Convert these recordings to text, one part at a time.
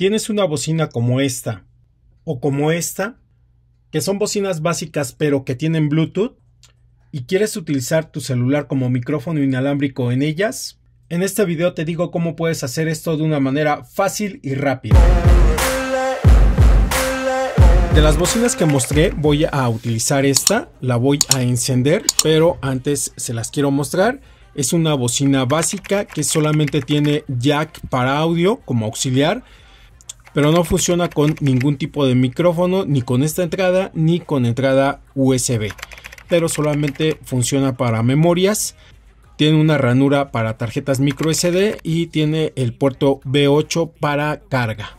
tienes una bocina como esta o como esta, que son bocinas básicas pero que tienen Bluetooth, y quieres utilizar tu celular como micrófono inalámbrico en ellas, en este video te digo cómo puedes hacer esto de una manera fácil y rápida. De las bocinas que mostré voy a utilizar esta, la voy a encender, pero antes se las quiero mostrar. Es una bocina básica que solamente tiene jack para audio como auxiliar pero no funciona con ningún tipo de micrófono, ni con esta entrada, ni con entrada USB. Pero solamente funciona para memorias. Tiene una ranura para tarjetas micro SD y tiene el puerto B8 para carga.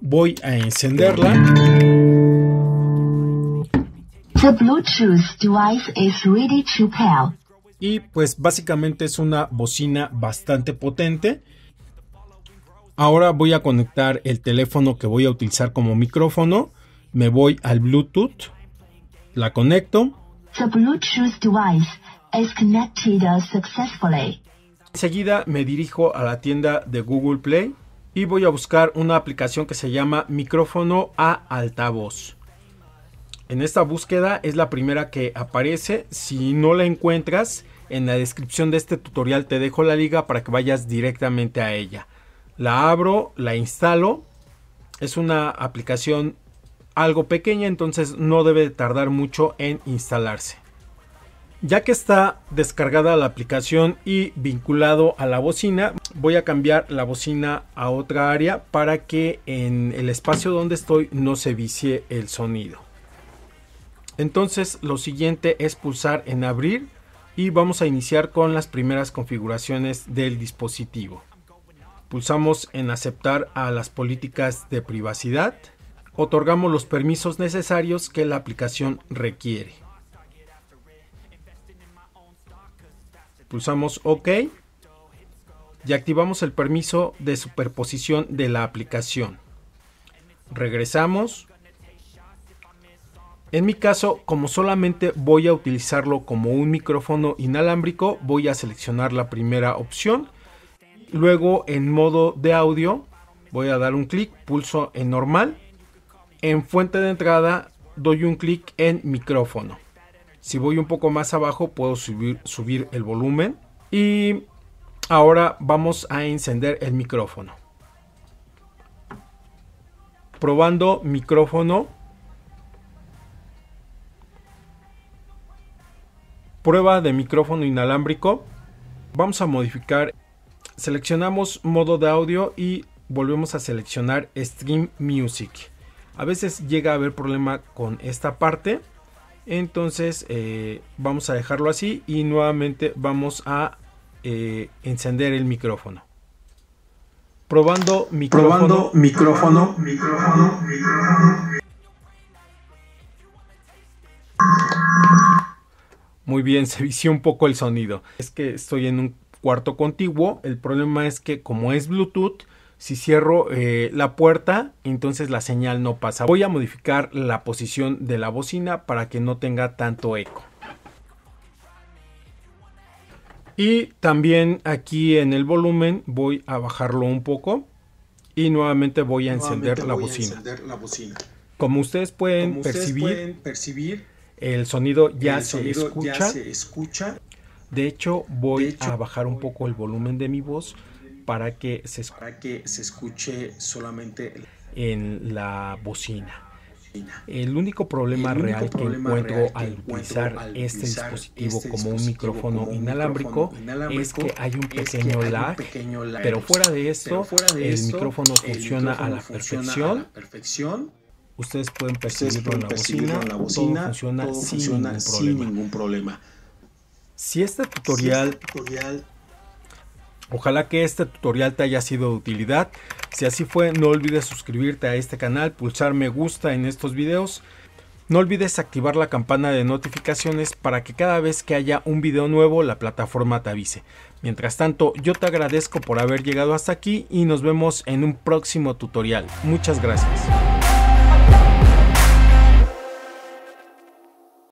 Voy a encenderla. The Bluetooth device is ready to pair. Y pues básicamente es una bocina bastante potente Ahora voy a conectar el teléfono que voy a utilizar como micrófono. Me voy al Bluetooth. La conecto. The Bluetooth device is connected successfully. Enseguida me dirijo a la tienda de Google Play y voy a buscar una aplicación que se llama micrófono a altavoz. En esta búsqueda es la primera que aparece. Si no la encuentras, en la descripción de este tutorial te dejo la liga para que vayas directamente a ella. La abro, la instalo. Es una aplicación algo pequeña, entonces no debe tardar mucho en instalarse. Ya que está descargada la aplicación y vinculado a la bocina, voy a cambiar la bocina a otra área para que en el espacio donde estoy no se vicie el sonido. Entonces lo siguiente es pulsar en abrir y vamos a iniciar con las primeras configuraciones del dispositivo. Pulsamos en aceptar a las políticas de privacidad. Otorgamos los permisos necesarios que la aplicación requiere. Pulsamos OK y activamos el permiso de superposición de la aplicación. Regresamos. En mi caso, como solamente voy a utilizarlo como un micrófono inalámbrico, voy a seleccionar la primera opción Luego en modo de audio voy a dar un clic, pulso en normal. En fuente de entrada doy un clic en micrófono. Si voy un poco más abajo puedo subir, el volumen. Y ahora vamos a encender el micrófono. Probando micrófono. Prueba de micrófono inalámbrico. Vamos a modificar Seleccionamos modo de audio y volvemos a seleccionar Stream Music. A veces llega a haber problema con esta parte. Entonces eh, vamos a dejarlo así y nuevamente vamos a eh, encender el micrófono. Probando micrófono. micrófono. Micrófono. Muy bien, se vició un poco el sonido. Es que estoy en un cuarto contiguo. El problema es que como es Bluetooth, si cierro eh, la puerta, entonces la señal no pasa. Voy a modificar la posición de la bocina para que no tenga tanto eco. Y también aquí en el volumen voy a bajarlo un poco y nuevamente voy a, encender, la bocina. Como ustedes pueden, percibir, el sonido ya, se, escucha. ya se escucha. De hecho, voy a bajar un poco el volumen de mi voz para que se, que se escuche solamente en la bocina. El único problema real que encuentro al utilizar este dispositivo este como un micrófono inalámbrico es que hay un pequeño lag, pero fuera de esto, el micrófono funciona a la perfección. Ustedes pueden percibirlo en la bocina, todo funciona, sin ningún problema. Si este tutorial, ojalá que este tutorial te haya sido de utilidad. Si así fue, no olvides suscribirte a este canal, pulsar me gusta en estos videos. No olvides activar la campana de notificaciones para que cada vez que haya un video nuevo la plataforma te avise. Mientras tanto, yo te agradezco por haber llegado hasta aquí y nos vemos en un próximo tutorial. Muchas gracias.